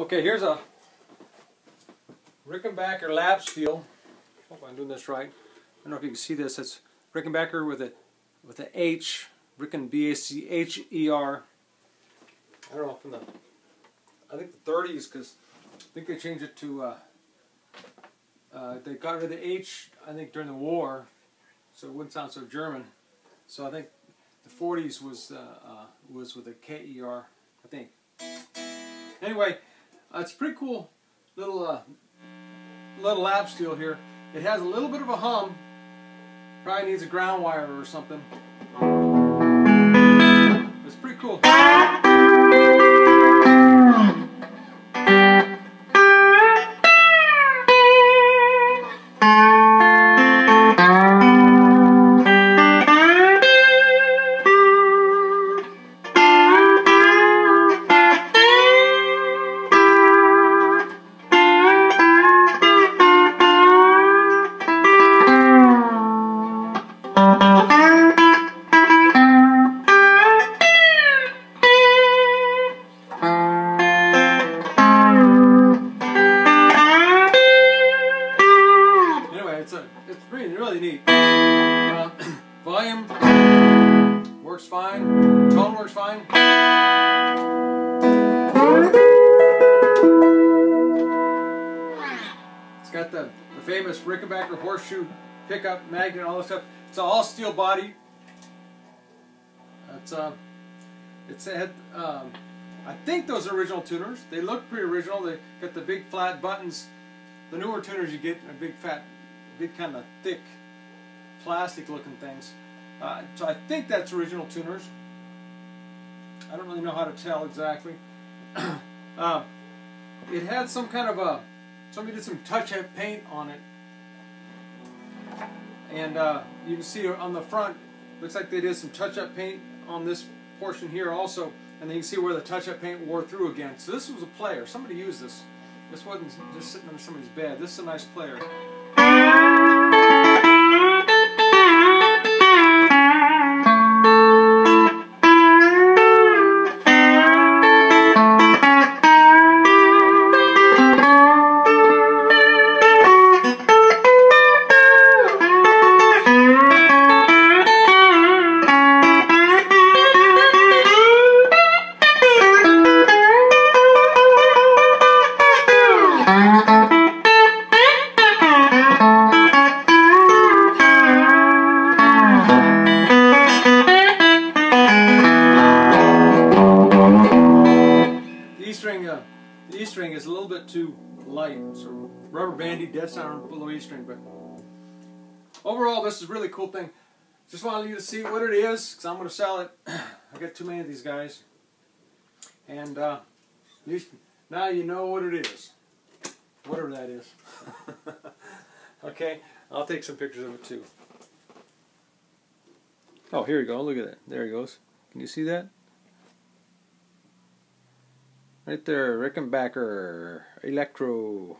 Okay, here's a Rickenbacker lap steel. Hope I'm doing this right. I don't know if you can see this. It's Rickenbacker with a with an H. Ricken B A C H E R. I don't know from the I think the 30s because I think they changed it to uh, uh, they got rid of the H I think during the war, so it wouldn't sound so German. So I think the 40s was uh, uh was with a K E R I think. Anyway. Uh, it's a pretty cool little uh, little lap steel here. It has a little bit of a hum. Probably needs a ground wire or something. It's pretty cool. It's got the, the famous Rickenbacker horseshoe pickup magnet, all this stuff. It's an all steel body. It's uh, it's had um, I think those are original tuners. They look pretty original. They got the big flat buttons. The newer tuners you get are big fat big kind of thick plastic looking things. Uh, so I think that's original tuners. I don't really know how to tell exactly. uh, it had some kind of a, somebody did some touch-up paint on it. And uh, you can see on the front, looks like they did some touch-up paint on this portion here also. And then you can see where the touch-up paint wore through again. So this was a player. Somebody used this. This wasn't just sitting under somebody's bed. This is a nice player. The E string is a little bit too light, rubber bandy, dead center below E string. But overall, this is really cool thing. Just wanted you to see what it is, because I'm going to sell it. I got too many of these guys, and uh, now you know what it is, whatever that is. okay, I'll take some pictures of it too. Oh, here you go. Look at that. There he goes. Can you see that? Right there, Rickenbacker Electro.